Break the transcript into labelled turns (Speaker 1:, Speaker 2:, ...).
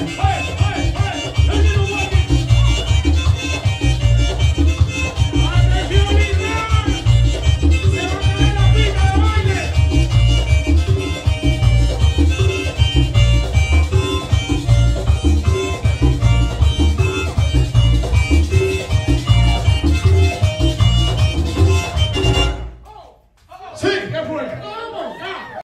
Speaker 1: Hey!